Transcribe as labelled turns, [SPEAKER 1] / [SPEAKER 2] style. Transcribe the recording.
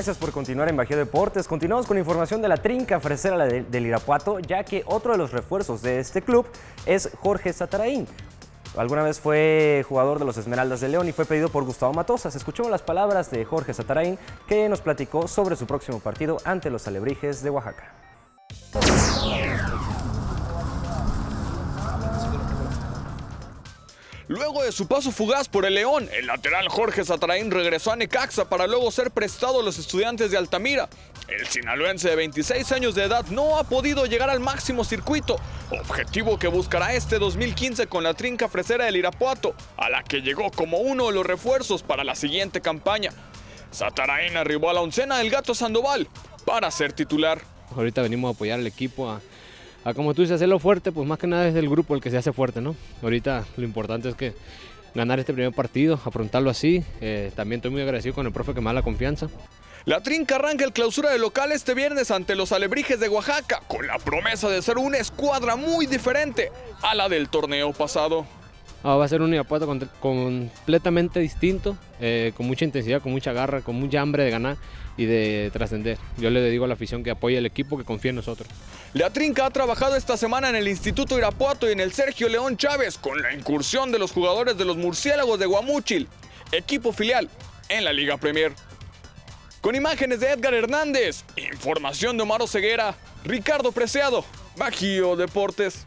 [SPEAKER 1] Gracias por continuar en Bajío Deportes. Continuamos con información de la trinca fresera del Irapuato, ya que otro de los refuerzos de este club es Jorge Sataraín. Alguna vez fue jugador de los Esmeraldas de León y fue pedido por Gustavo Matosas. Escuchemos las palabras de Jorge Sataraín, que nos platicó sobre su próximo partido ante los Alebrijes de Oaxaca.
[SPEAKER 2] Luego de su paso fugaz por el León, el lateral Jorge Sataraín regresó a Necaxa para luego ser prestado a los estudiantes de Altamira. El sinaloense de 26 años de edad no ha podido llegar al máximo circuito, objetivo que buscará este 2015 con la trinca fresera del Irapuato, a la que llegó como uno de los refuerzos para la siguiente campaña. Sataraín arribó a la oncena del Gato Sandoval para ser titular.
[SPEAKER 3] Ahorita venimos a apoyar al equipo, a, a como tú dices, hacerlo fuerte, pues más que nada es el grupo el que se hace fuerte, ¿no? Ahorita lo importante es que ganar este primer partido, afrontarlo así. Eh, también estoy muy agradecido con el profe que me da la confianza.
[SPEAKER 2] La trinca arranca el clausura de local este viernes ante los Alebrijes de Oaxaca, con la promesa de ser una escuadra muy diferente a la del torneo pasado.
[SPEAKER 3] Ah, va a ser un Irapuato completamente distinto, eh, con mucha intensidad, con mucha garra, con mucha hambre de ganar y de trascender. Yo le digo a la afición que apoye al equipo, que confíe en nosotros.
[SPEAKER 2] La Trinca ha trabajado esta semana en el Instituto Irapuato y en el Sergio León Chávez con la incursión de los jugadores de los Murciélagos de Guamúchil, equipo filial en la Liga Premier. Con imágenes de Edgar Hernández, información de Omar Ceguera, Ricardo Preciado, Bajío Deportes.